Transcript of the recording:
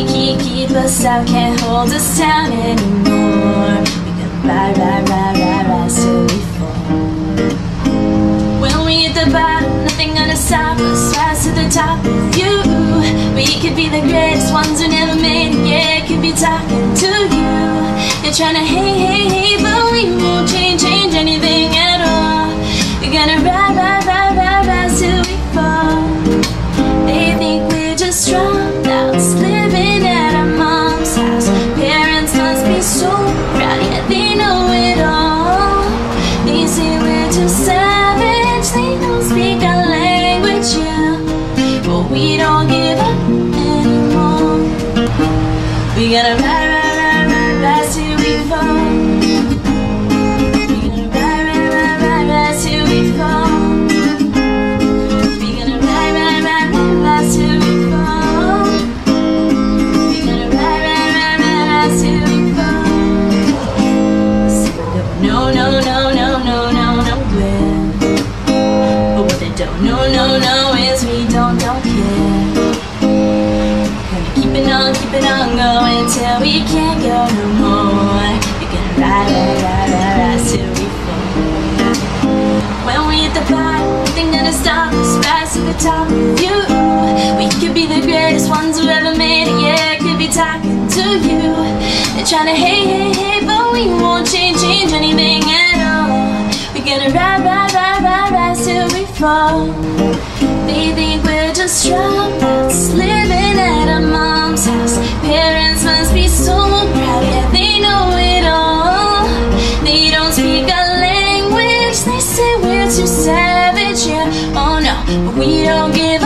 keep, keep, us out, can't hold us down anymore. We gonna ride, ride, ride, ride, stop us. Rise to the top with you. We could be the greatest ones who never made it. Yeah, could be talking to you. You're trying to hey, hey, hey, We don't give up anymore. We gotta ride, ride, ride, ride, we fall. We gonna ride, ride, ride, ride, we fall. We gonna ride, ride, ride, ride, we fall. We gonna ride, ride, ride, ride, ride till we fall. No, no, no, don't know, no, no, is we don't, don't care. Gonna keep it on, keep it on going till we can't go no more. We gonna ride, ride, ride, ride, ride till we fall. When we hit the bottom, nothing gonna stop us. Rise to the top with you. We could be the greatest ones who ever made it. Yeah, could be talking to you. They're trying to hey, hey, hey, but we won't change, change anything at all. We're gonna ride, ride, ride, ride, ride till we fall. They think we're just dropouts living at our mom's house. Parents must be so proud, yeah, they know it all. They don't speak our language, they say we're too savage, yeah. Oh no, but we don't give